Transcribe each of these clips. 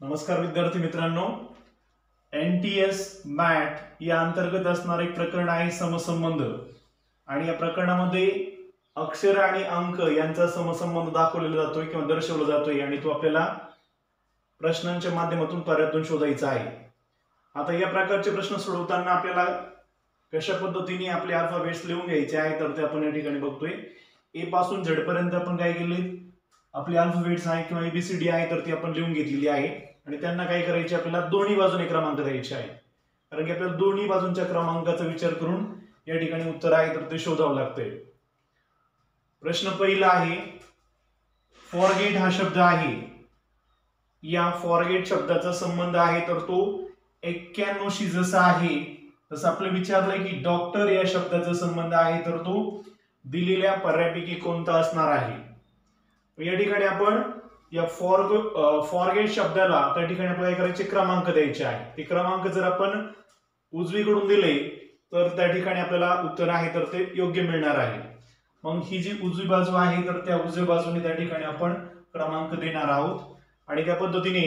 नमस्कार विद्यार्थी मित्रांनो. एन टी एस मॅट या अंतर्गत असणारे एक प्रकरण आहे समसंबंध. आणि या प्रकरणामध्ये अक्षर आणि अंक यांचा समसंबंध दाखवलेला जातोय किंवा दर्शवला जातोय आणि तो आपल्याला प्रश्नांच्या माध्यमातून पर्यातून शोधायचा आहे. आता या प्रकारचे प्रश्न सोडवताना आपल्याला कशा पद्धतीने आपले अल्फाबेट्स लिहून घ्यायचे आहे तर ते आपण या ठिकाणी बघतोय. ए पासून झडपर्यंत आपण काय केले? आपले अल्फाबेट्स आहे किंवा एबीसीडी आहे तर ती आपण लिहून घेतलेली आहे. आणि त्यांना काय करायचे? आपल्याला दोन्ही बाजूने क्रमांक द्यायचे आहे कारण की आपल्याला दोन्ही बाजूंच्या क्रमांकाचा विचार करून या ठिकाणी उत्तर आहे तर ते शोधावं लागतंय. प्रश्न पहिला आहे फॉरगेट हा शब्द आहे. या फॉरगेट शब्दाचा संबंध आहे तर तो एक्क्याण्णवशी जसा आहे तसं आपलं विचारलंय की डॉक्टर या शब्दाचा संबंध आहे तर तो दिलेल्या पर्यापैकी कोणता असणार आहे? या ठिकाणी आपण या फॉर फॉरगेट शब्दाला त्या ठिकाणी आपल्याला काय करायचे क्रमांक द्यायचे आहे ते क्रमांक जर आपण उजवीकडून दिले तर त्या ठिकाणी आपल्याला उत्तर आहे तर ते योग्य मिळणार आहे. मग ही जी उजवी बाजू आहे तर त्या उजव्या बाजूने त्या ठिकाणी आपण क्रमांक देणार आहोत. आणि त्या पद्धतीने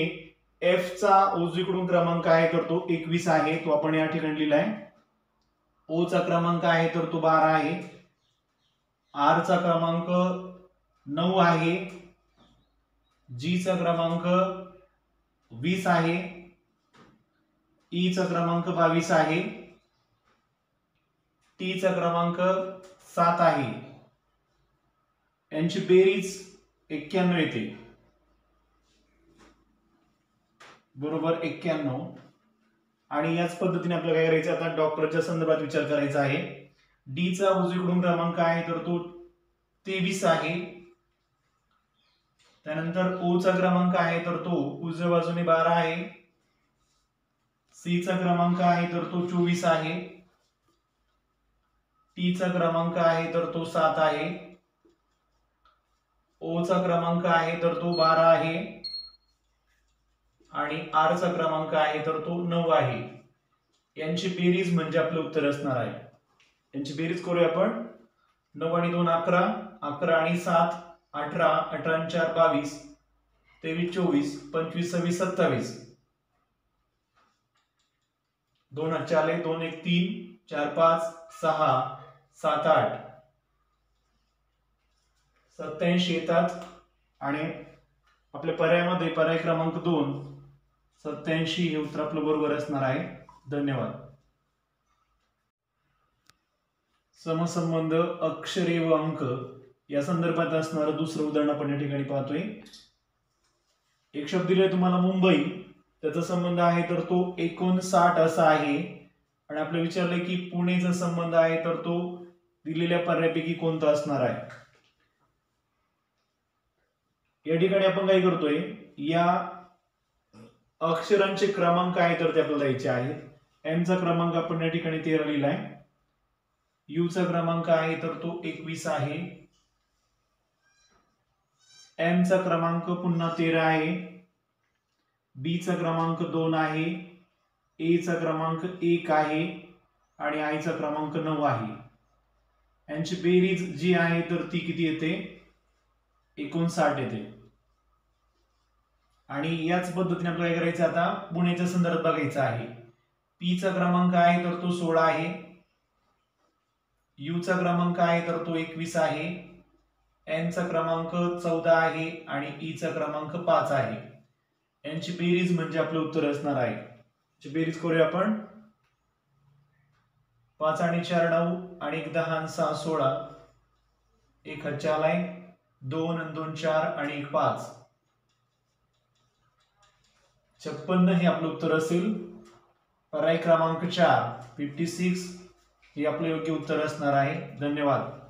एफ चा उजवीकडून क्रमांक आहे तर तो एकवीस आहे तो आपण या ठिकाणी लिहिला ओ चा क्रमांक आहे तर तो बारा आहे. आर चा क्रमांक नऊ आहे. जी चा क्रमांक वीस आहे. ई चा क्रमांक बावीस आहे. टी चा क्रमांक सात आहे. यांची बेरीज एक्क्याण्णव येते. बरोबर एक्क्याण्णव. आणि याच पद्धतीने आपल्याला काय करायचं आता डॉक्टरच्या संदर्भात विचार करायचा आहे. डी चा उजवीकडून क्रमांक आहे तर तो तेवीस आहे. त्यानंतर ओ चा क्रमांक आहे तर तो उजव्या बाजूने बारा आहे. सी चा क्रमांक आहे तर तो चोवीस आहे. टी चा क्रमांक आहे तर तो सात आहे. ओ चा क्रमांक आहे तर तो बारा आहे. आणि आर चा क्रमांक आहे तर तो नऊ आहे. यांची बेरीज म्हणजे आपलं उत्तर असणार आहे. यांची बेरीज करूया आपण. नऊ आणि दोन अकरा अकरा आणि सात. अठरा अठरा चार बावीस तेवीस चोवीस पंचवीस सव्वीस सत्तावीस. दोन चार दोन एक तीन चार पाच सहा सात आठ. सत्याऐंशी येतात आणि आपल्या पर्यायामध्ये पर्याय क्रमांक दोन. सत्याऐंशी हे उत्तर आपलं बरोबर असणार आहे. धन्यवाद. समसंबंध अक्षरे व अंक. या संदर्भात असणारं दुसरं उदाहरण आपण या ठिकाणी पाहतोय. एक शब्द दिलाय तुम्हाला मुंबई. त्याचा संबंध आहे तर तो एकोणसाठ असा आहे. आणि आपलं विचारलंय की पुणेचा संबंध आहे तर तो दिलेल्या पर्यापैकी कोणता असणार आहे? या ठिकाणी आपण काय करतोय? या अक्षरांचे क्रमांक आहे तर ते आपल्याला द्यायचे आहेत. एम चा क्रमांक आपण या ठिकाणी तेरा लिहिलाय. यू चा क्रमांक आहे तर तो एकवीस आहे. एम चा क्रमांक पुन्हा तेरा आहे. बी चा क्रमांक दोन आहे. ए चा क्रमांक एक आहे आणि आय चा क्रमांक नऊ आहे. यांची बेरीज जी आहे तर ती किती येते? एकोणसाठ येते. आणि याच पद्धतीने आपल्याला काय करायचं आता? पुण्याच्या संदर्भात बघायचं आहे. पी चा क्रमांक आहे तर तो सोळा आहे. यू चा क्रमांक आहे तर तो एकवीस आहे. एनचा क्रमांक चौदा आहे आणि e ईचा क्रमांक पाच आहे. यांची बेरीज म्हणजे आपलं उत्तर असणार आहे. बेरीज करूया आपण. पाच आणि चार नऊ आणि एक दहा सहा सोळा. एक चार आहे. दोन आणि दोन चार आणि एक पाच. छप्पन्न हे आपलं उत्तर असेल. पर्याय क्रमांक चार. फिफ्टी सिक्स हे आपलं योग्य उत्तर असणार आहे. धन्यवाद.